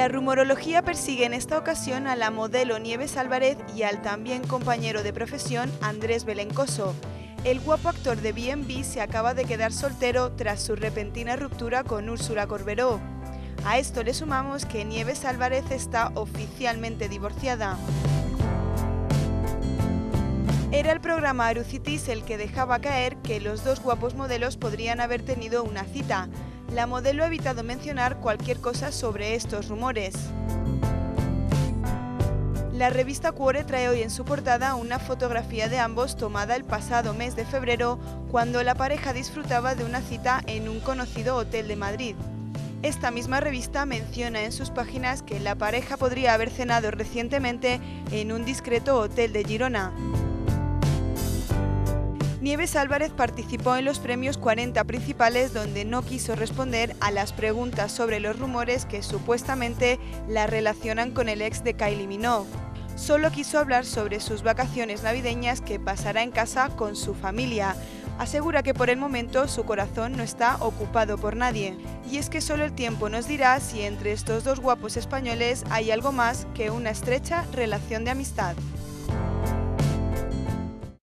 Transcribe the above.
La rumorología persigue en esta ocasión a la modelo Nieves Álvarez y al también compañero de profesión Andrés Belencoso. El guapo actor de B&B se acaba de quedar soltero tras su repentina ruptura con Úrsula Corberó. A esto le sumamos que Nieves Álvarez está oficialmente divorciada. Era el programa Arucitis el que dejaba caer que los dos guapos modelos podrían haber tenido una cita. La modelo ha evitado mencionar cualquier cosa sobre estos rumores. La revista Cuore trae hoy en su portada una fotografía de ambos tomada el pasado mes de febrero, cuando la pareja disfrutaba de una cita en un conocido hotel de Madrid. Esta misma revista menciona en sus páginas que la pareja podría haber cenado recientemente en un discreto hotel de Girona. Nieves Álvarez participó en los premios 40 principales donde no quiso responder a las preguntas sobre los rumores que supuestamente la relacionan con el ex de Kylie Minogue. Solo quiso hablar sobre sus vacaciones navideñas que pasará en casa con su familia. Asegura que por el momento su corazón no está ocupado por nadie. Y es que solo el tiempo nos dirá si entre estos dos guapos españoles hay algo más que una estrecha relación de amistad.